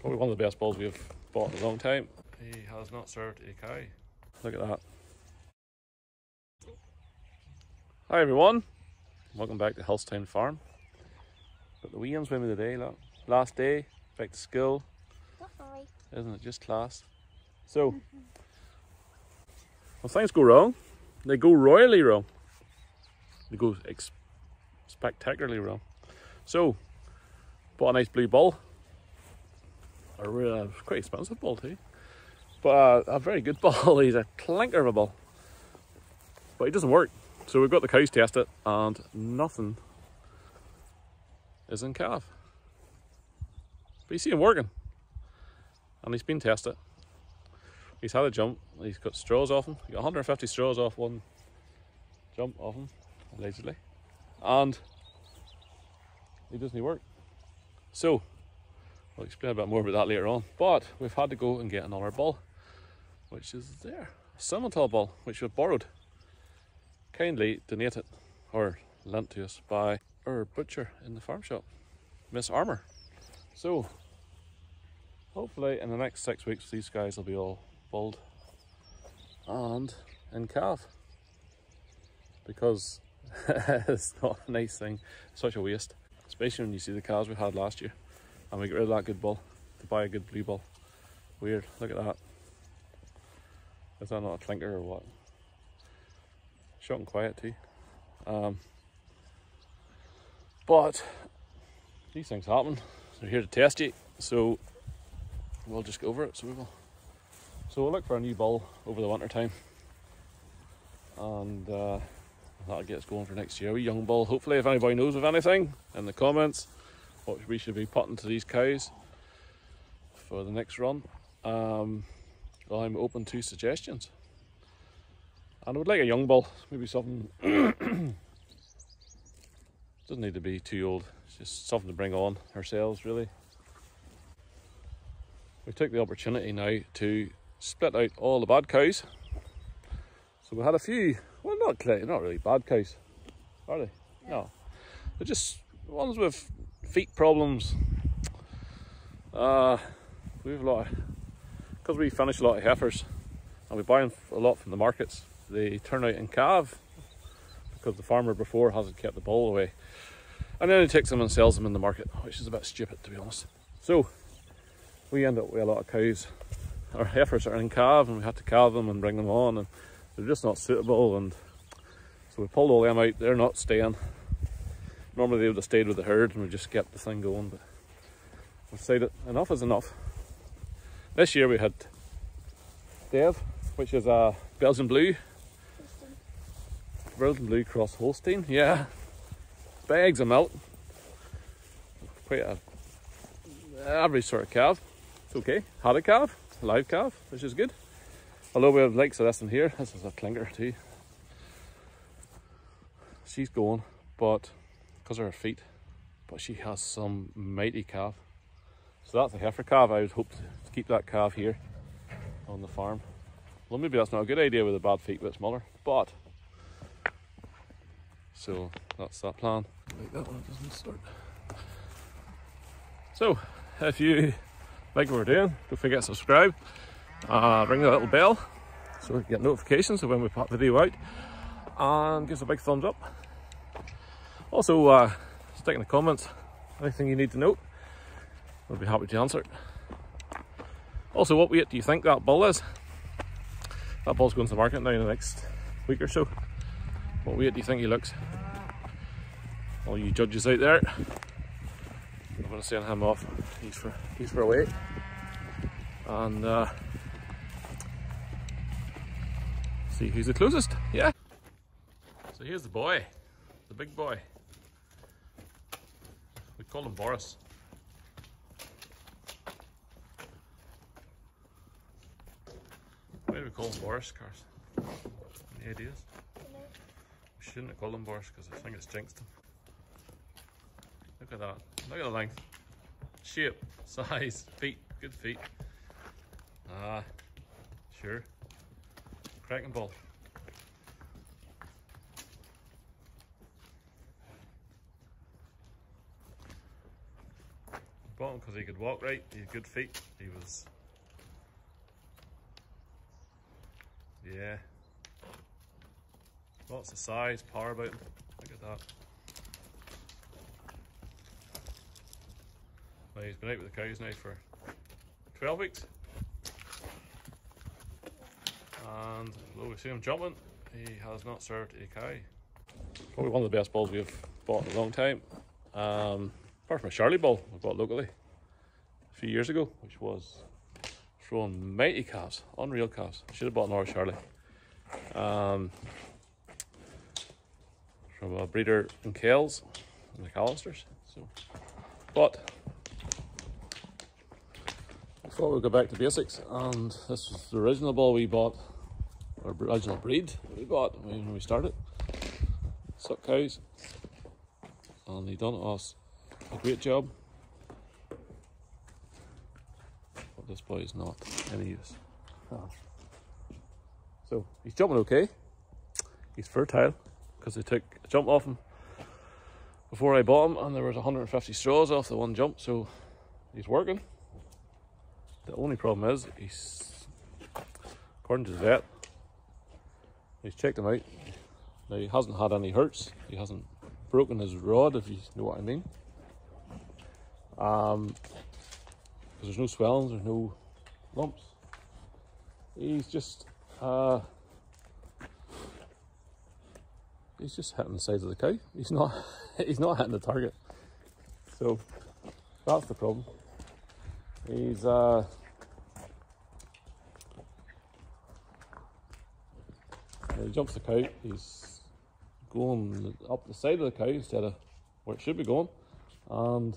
Probably one of the best balls we've bought in a long time. He has not served a cow. Look at that. Hi everyone, welcome back to Hillstown Farm. Got the wee with me today, look. Last day, back to school. Definitely. Isn't it just class? So, when things go wrong, they go royally wrong. They go spectacularly wrong. So, bought a nice blue ball. A uh, quite expensive ball too. But uh, a very good ball. He's a clinker of a ball. But he doesn't work. So we've got the cows tested and nothing is in calf. But you see him working. And he's been tested. He's had a jump. He's got straws off him. He got 150 straws off one jump off him, allegedly. And he doesn't work. So, I'll explain a bit more about that later on. But we've had to go and get another ball, which is there. A Simmental ball, which we've borrowed kindly donated or lent to us by our butcher in the farm shop, Miss Armour. So, hopefully in the next six weeks these guys will be all bulled and in calf because it's not a nice thing, such a waste, especially when you see the calves we had last year and we get rid of that good ball to buy a good blue ball. Weird, look at that. Is that not a clinker or what? short and quiet too. Um, but these things happen. They're here to test you, so we'll just go over it. So we will. So we'll look for a new ball over the winter time, and uh, that'll get us going for next year. A young ball. Hopefully, if anybody knows of anything in the comments, we should be putting to these cows for the next run, um, I'm open to suggestions. And I would like a young bull, maybe something, doesn't need to be too old, it's just something to bring on ourselves really. We took the opportunity now to split out all the bad cows. So we had a few, well not, not really bad cows, are they? No. They're just ones with feet problems. Uh, we have a lot, because we finish a lot of heifers and we buy them a lot from the markets they turn out in calve because the farmer before hasn't kept the bull away. And then he takes them and sells them in the market, which is a bit stupid to be honest. So we end up with a lot of cows. Our heifers are in calve and we had to calve them and bring them on and they're just not suitable and so we pulled all them out, they're not staying. Normally they would have stayed with the herd and we just kept the thing going, but we decided enough is enough. This year we had Dev, which is a Belgian Blue Belgian Blue Cross Holstein, yeah. Bags of milk. Quite a average sort of calf. It's okay. Had a calf, live calf, which is good. Although we have likes of this in here. This is a clinker too. She's going, but because of her feet, but she has some mighty calf. So that's a heifer calf. I would hope to keep that calf here on the farm. Well, maybe that's not a good idea with a bad feet, but it's smaller. But so that's that plan. Like that one doesn't start. So if you like what we're doing, don't forget to subscribe. Uh, ring the little bell so you get notifications of when we put video out and give us a big thumbs up. Also, uh, stick in the comments anything you need to know. We'll be happy to answer it. Also, what weight do you think that bull is? That bull's going to the market now in the next week or so. What weight do you think he looks? All you judges out there. I'm gonna send him off. He's for he's for a weight. And uh, see who's the closest. Yeah. So here's the boy, the big boy. Call him Boris. Why do we call him Boris, Carson? Any ideas? We shouldn't have called him Boris because I think it's jinxed him. Look at that. Look at the length. Shape, size, feet, good feet. Ah, sure. Cracking ball. Him because he could walk right, he had good feet, he was yeah. Lots of size, power about him. Look at that. Well, he's been out with the cows now for 12 weeks. And though we see him jumping, he has not served a cow. Probably one of the best bulls we've bought in a long time. Um, apart from a Charlie bull I bought locally a few years ago, which was throwing mighty calves, unreal calves. Should have bought another Charlie. Um, from a breeder in Kells, in the Callisters. So, but I thought we'd go back to basics, and this was the original bull we bought, or original breed we bought when we started. Suck cows, and he done us a great job. But this boy is not any use. Oh. So he's jumping okay. He's fertile because they took a jump off him before I bought him, and there was 150 straws off the one jump, so he's working. The only problem is he's, according to the vet, he's checked him out. Now he hasn't had any hurts. He hasn't broken his rod, if you know what I mean. Um, there's no swellings, there's no lumps. He's just uh, he's just hitting the sides of the cow. He's not he's not hitting the target. So that's the problem. He's uh he jumps the cow, he's going up the side of the cow instead of where it should be going and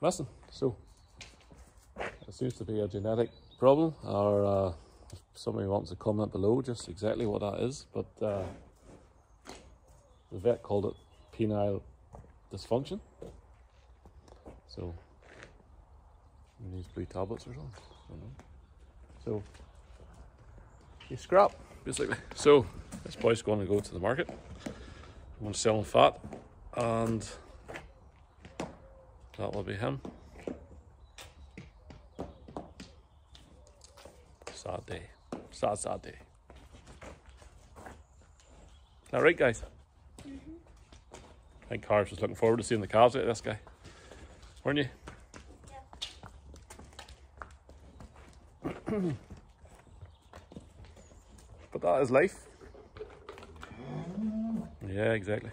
missing. So it seems to be a genetic problem, or uh, if somebody wants to comment below just exactly what that is, but uh, the vet called it penile dysfunction. So, he needs blue tablets or something. So, you scrap, basically. So, this boy's going to go to the market. I'm going to sell him fat, and that will be him. Sad day. Sad, sad day. All right, guys? Mm -hmm. I think Cars was looking forward to seeing the calves out of this guy. Weren't you? Yeah. but that is life. Yeah, exactly.